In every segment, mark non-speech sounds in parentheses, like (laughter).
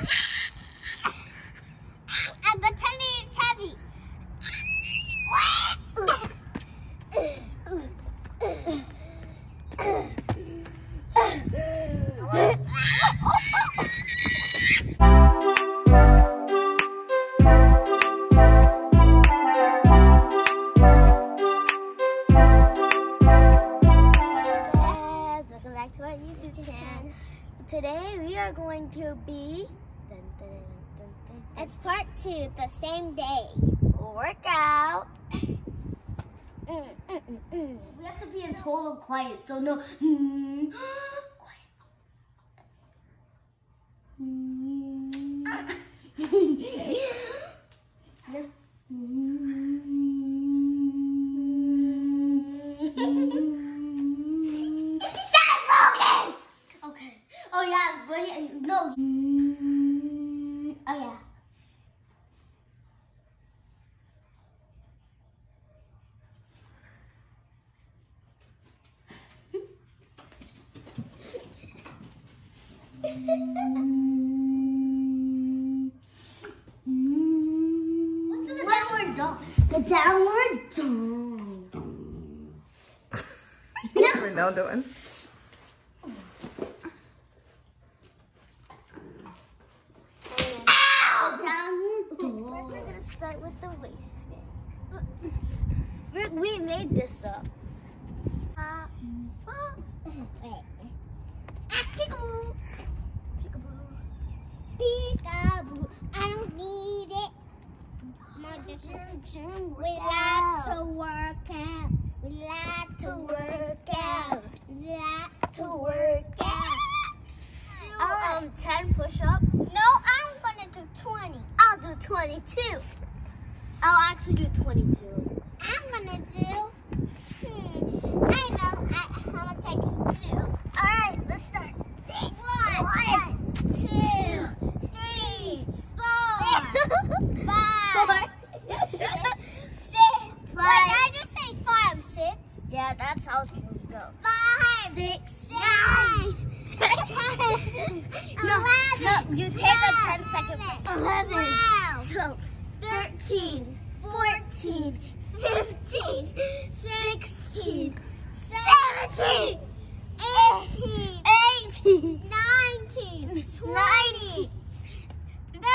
I'm pretending it's heavy. back to our YouTube channel. Today we are going to be dun, dun, dun, dun, dun, It's part two, the same day. workout. Mm, mm, mm. We have to be in total quiet, so no. Hmm. quiet. Stay focused! Okay. Oh yeah, but yeah, no. Oh yeah. What's the downward dog? The downward dog. What's Raenell doing? Ow! Downward we're gonna start with the waist. We, we made this up. Uh, uh, Wait. ah, peekaboo. Peekaboo. Peekaboo. I don't need it. My description. We like to work out. We like to work out. We like to work out. Um, 10 push-ups. No, I'm gonna do 20. I'll do 22. I'll actually do 22. I'm gonna do. Hmm, I know. I, I'm gonna take it two. All right, let's start. One, two, three, four, five, six. Wait, did I just say five, six? Yeah, that's how things go. Five, Six, seven, ten. ten, No, eleven, no, you take a 10 second. twelve, 11, twelve, 12, 13, 14, 15, 16, 17, 18, 18, 19, 20, 19,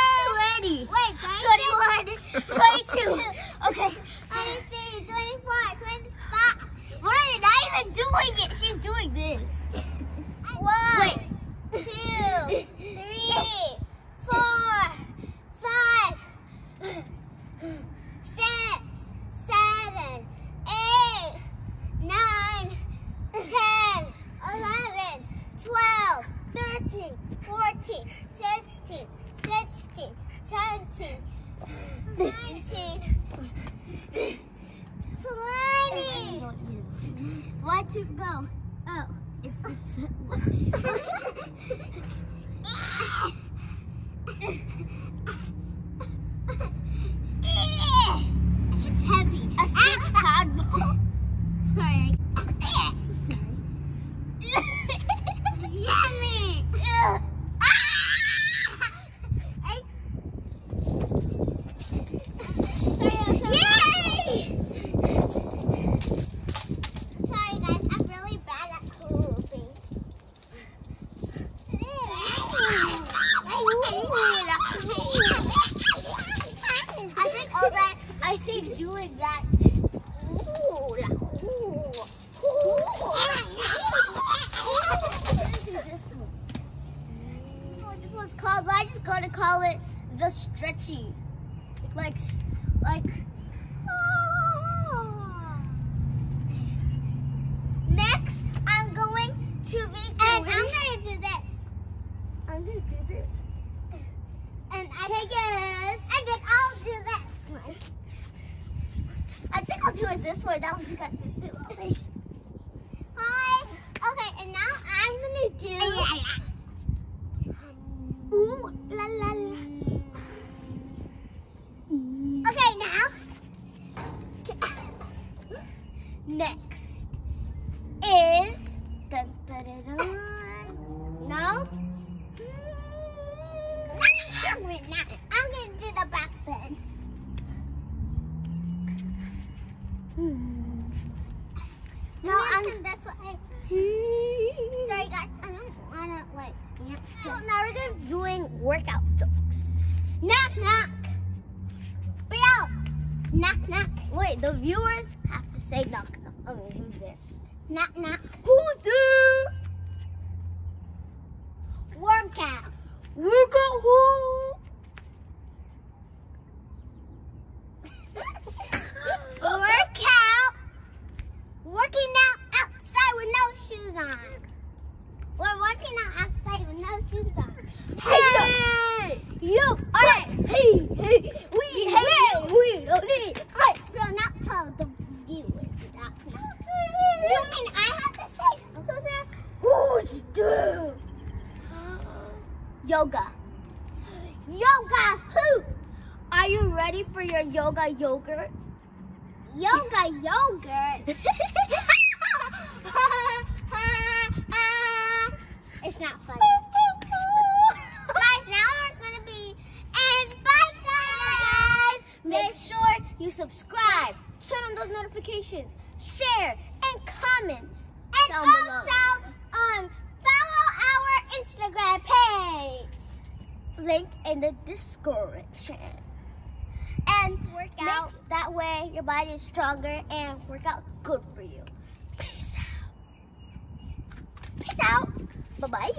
20, Wait, 21, (laughs) 22. Okay. 23, 24, 25. We're not even doing it. She's doing this. 15, 16, 17, 19, 20. Why to go? Oh, it's this one. (laughs) (laughs) Oh, this called. But I just gonna call it the stretchy. Like, like. Ah. Next, I'm going to be doing. And I'm gonna do this. I'm gonna do this. And I Hey guys. and then I'll do this one. I think I'll do it this way. That one got this way. Hi. Okay, and now I'm gonna do. Ooh la la la. Okay, now. Next is dun, dun, dun. No. I'm gonna gonna do the back bend. No, No, I'm. This way. Hmm. Sorry, guys. I don't wanna like dance. So now we're just doing workout jokes. knock knock. Bill. Knock knock. Wait, the viewers have to say knock mean, who's there? Knock knock. Who's there? Workout. Workout who? Workout. Working out outside with no shoes on. We're working out outside with no shoes on. Hey! You. Hey! Hey, hey, we, Hey, hey, we don't need. Hey! So not tell the viewers that. You mean I have to say who's there? Who's there? Yoga. Yoga who? Are you ready for your yoga yogurt? (laughs) Yoga yogurt. (laughs) you subscribe, turn on those notifications, share, and comment. And also um follow our Instagram page. Link in the description. And Work make- out. that way your body is stronger and workout's good for you. Peace out. Peace out. Bye bye.